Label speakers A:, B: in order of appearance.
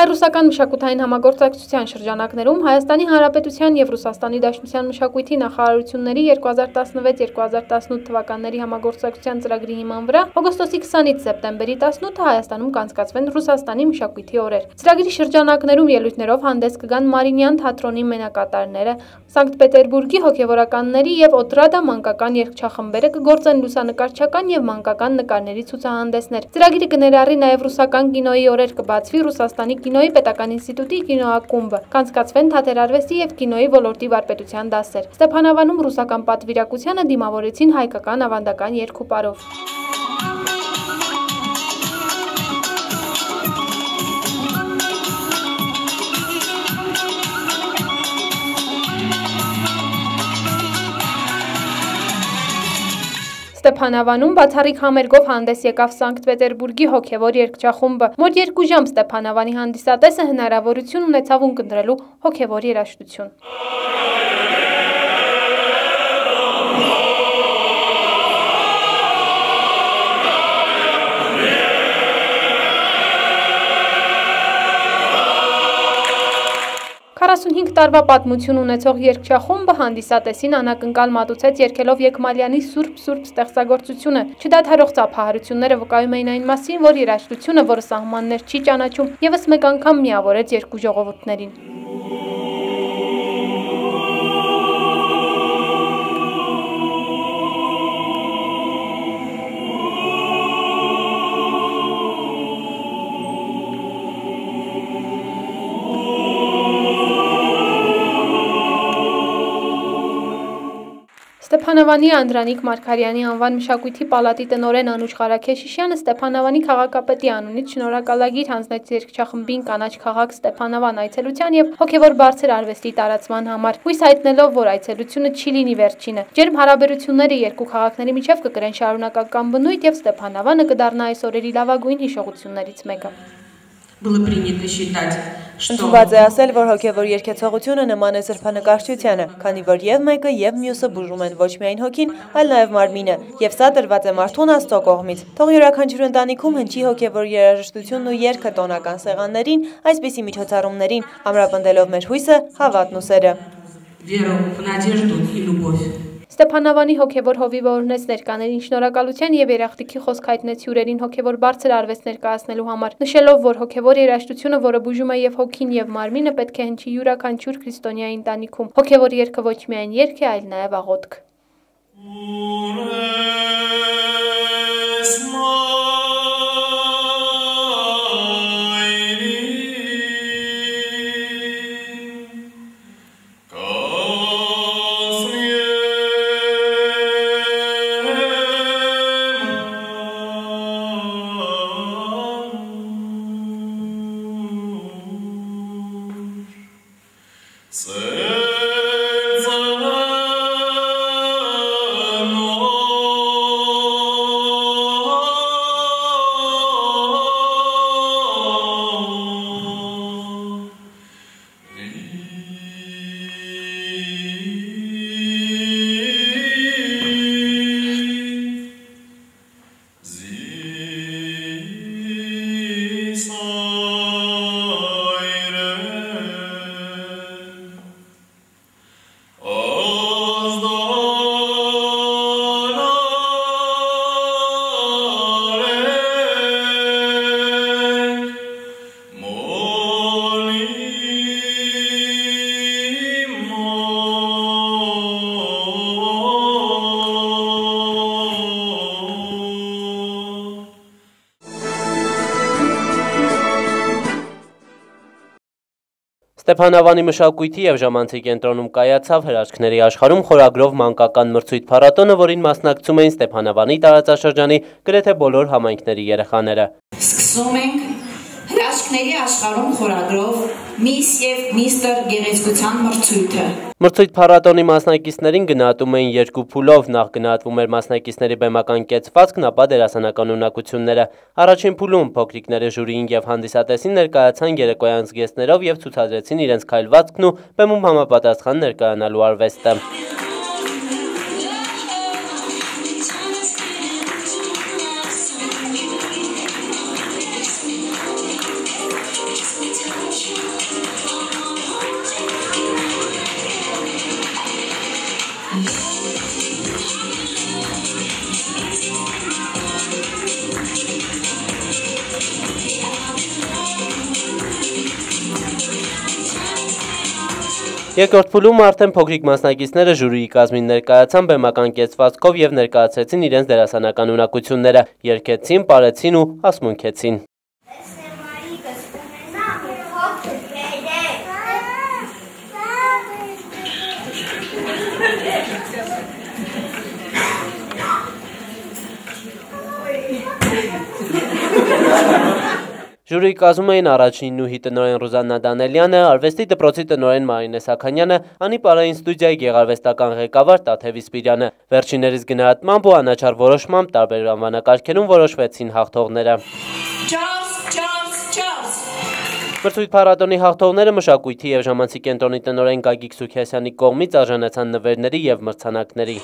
A: Հայ-ռուսական մշակութային համագործակցության շրջանակներում Հայաստանի Հանրապետության եւ Ռուսաստանի Դաշնության մշակույթի նախարարությունների 2016-2018 թվականների համագործակցության ծրագրի հիման վրա օգոստոսի 20-ից սեպտեմբերի 18-ը Հայաստանում կանցկացվեն Ռուսաստանի մշակույթի օրեր։ Ծրագրի շրջանակներում ելույթներով հանդես կգան Մարինյան թատրոնի մենակատարները, Սանկտ Պետերբուրգի հոգևորականների եւ Օտրադա մանկական երգչախմբերը կգործեն լուսանկարչական եւ մանկական նկարների ցուցահանդեսներ։ Ծրագիրը կներառի նաեւ ռուսական կինոյի օրեր կբացվի Ռուսաստանի կինոյի պետական ինստիտուտի կինոակումբը, կանցկացվեն թատերարվեստի եւ կինոյի ոլորտի վարպետության դասեր։ Ստեփանավանում ռուսական պատվիրակությանը դիմավորեցին հայկական ավանդական երգուպարով։ Ստեփանավանում բացառիկ համերգով հանդես եկավ Սանկտ Պետերբուրգի հոգևոր երգչախումբը։ Մոտ երկու ժամ Ստեփանավանի հանդիսատեսը հնարավորություն ունեցավ ունկնդրելու հոգևոր երաժշտություն։ Քառասունհինգ տարվա պատմություն ունեցող երգչախումբը հանդիսատեսին անակնկալ մատուցեց երգելով Եկմալյանի Սուրբ Սուրբ ստեղծագործությունը։ Չդադարող ծափահարությունները վկայում էին այն մասին, որ երաժշտությունը, որը սահմաններ չի ճանաչում, եւս մեկ անգամ միավորեց երկու ժողովուրդներին։ Ստեփանավանի Անդրանիկ Մարգարյանի անվան մշակույթի պալատի տնօրեն Անուշ Ղարաքեշիշյանը Ստեփանավանի քաղաքապետի անունից շնորհակալագիր հանձնեց երգչախմբին կանաչ քաղաք Ստեփանավան այցելության եւ հոգեվոր բարձր արվեստի տարածման համար։ Հույս հայտնելով, որ այցելությունը չի լինի վերջինը։ Ջերմ հարաբերությունները երկու քաղաքների միջև կկրեն շարունակական բնույթ եւ Ստեփանավանը կդառնա այս օրերի լավագույն հիշողություններից մեկը
B: было принято считать,
C: что Ընդունված է ասել, որ հոգևոր երկեցողությունը նման է սրբանկարչությանը, քանի որ եւ մեկը եւ մյուսը բուժում են ոչ միայն հոգին, այլ նաեւ մարմինը, եւ սա տրված է մարդուն Աստծո կողմից։ Թող յուրաքանչյուր ընտանիքում հնչի հոգևոր երաժշտությունն ու երգը տոնական սեղաններին, այսպիսի միջոցառումներին, ամրապնդելով մեր հույսը, հավատն ու սերը։
B: Веру в надежду и любовь։
A: Ստեփանավանի հոգևոր հովիվը օրհնեց ներկաներին շնորհակալության եւ երախտիկի խոսք հայտնեց հյուրերին հոգևոր բարձր արվեստ ներկայացնելու համար, նշելով, որ հոգևոր երաժշտությունը, որը բուժում է եւ հոգին եւ մարմինը, պետք է հնչի յուրաքանչյուր քրիստոնյա ընտանիքում։ Հոգևոր երգը ոչ միայն երգ է, այլ նաեւ աղոթք։
D: Ստեփանավանի մշակույթի եւ ժամանցի կենտրոնում կայացավ հրաշքների աշխարհում խորագրով մանկական մրցույթ փառատոնը, որին մասնակցում էին Ստեփանավանի տարածաշրջանի գրեթե բոլոր համայնքների երեխաները։
E: Սկսում ենք հրաշքների աշխարհում խորագրով Miss եւ Mr. գեղեցկության մրցույթը։
D: Մրցույթ փառատոնի մասնակիցներին գնահատում էին երկու փուլով, նախ գնահատվում էր մասնակիցների բեմական կեցվածքն, ապա դերասանական ունակությունները։ Առաջին փուլում փոքրիկները ժյուրիին եւ հանդիսատեսին ներկայացան երեկոյան զգեստներով եւ ցուցադրեցին իրենց քայլվածքն ու բեմում համապատասխան ներկայանալու արվեստը։ Երկրորդ փուլում արդեն փոքրիկ մասնակիցները ժյուրիի կազմին ներկայացան բեմական կեցվածքով եւ ներկայացրեցին իրենց դերասանական ունակությունները, երգեցին, պարեցին ու ասմունքեցին։ Ժյուրիի կազմում էին առաջին նուհի տնորեն Ռուզաննա Դանելյանը, արվեստի դպրոցի տնորեն Մարինե Սաքանյանը, Անի Պարային ստուդիայի գեղարվեստական ղեկավար Տաթևի Սպիրյանը։ Վերջիններիս գնահատմամբ ու անաչառ որոշմամբ տարբեր անվանակարգերում որոշվեցին հաղթողները։
E: 4-4-4
D: Մրցույթ փառատոնի հաղթողները մշակույթի եւ ժամանցի կենտրոնի տնօրեն Գագիկ Սուքիասյանի կողմից արժանացան նվերների եւ մրցանակների։